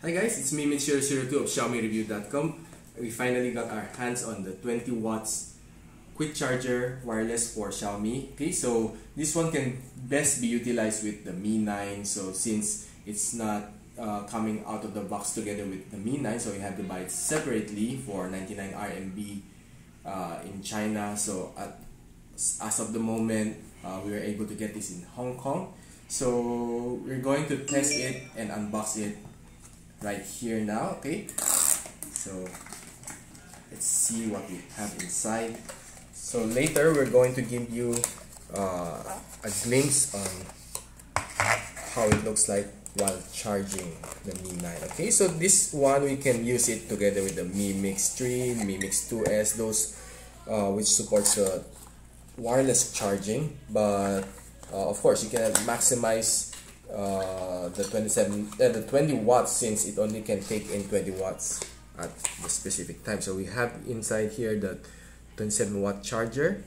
Hi guys, it's me Mitch002 of XiaomiReview.com. We finally got our hands on the 20 watts quick charger wireless for Xiaomi. Okay, so this one can best be utilized with the Mi 9. So since it's not uh, coming out of the box together with the Mi 9, so you have to buy it separately for 99 RMB uh, in China. So at, as of the moment, uh, we were able to get this in Hong Kong. So we're going to test it and unbox it right here now okay? So let's see what we have inside. So later we're going to give you uh, a glimpse on how it looks like while charging the Mi 9 okay? So this one we can use it together with the Mi Mix 3 Mi Mix 2s those uh, which supports the wireless charging. But uh, of course you can maximize uh, the 27 uh, the 20 watts since it only can take in 20 watts at the specific time. So we have inside here the 27 watt charger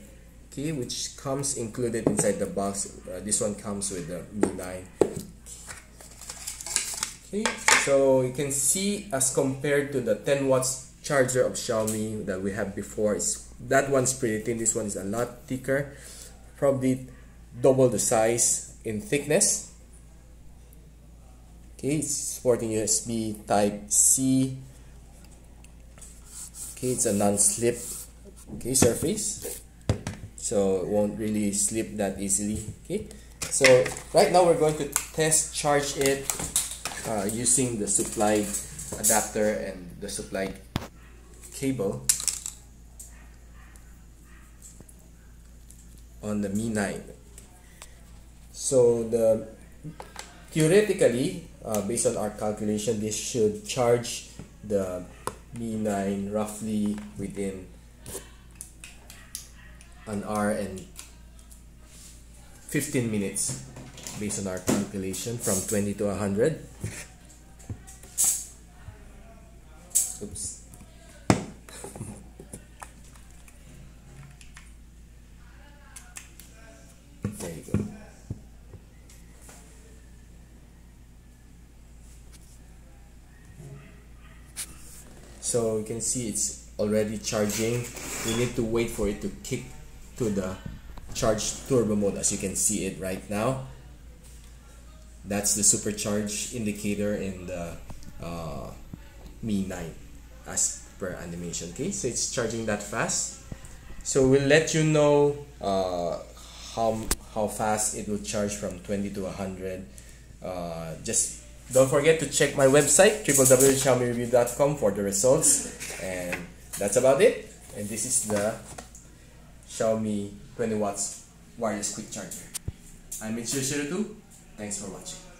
okay which comes included inside the box. Uh, this one comes with the Mi 9 okay so you can see as compared to the 10 watts charger of Xiaomi that we have before it's that one's pretty thin. This one is a lot thicker probably double the size in thickness okay it's supporting USB type C. Okay it's a non-slip okay surface. So it won't really slip that easily okay? So right now we're going to test charge it uh, using the supplied adapter and the supplied cable on the Mi 9 so the theoretically uh, based on our calculation this should charge the Mi 9 roughly within an hour and 15 minutes based on our calculation from 20 to 100 oops. There you go so you can see it's already charging. We need to wait for it to kick to the charge turbo mode as you can see it right now. That's the supercharge indicator in the uh, Mi 9 as per animation okay? So it's charging that fast. So we'll let you know uh, how how fast it will charge from 20 to 100 uh, just don't forget to check my website www.xiaomireview.com for the results. And that's about it. And this is the Xiaomi 20 watts wireless quick charger. I'm Mitch 2 thanks for watching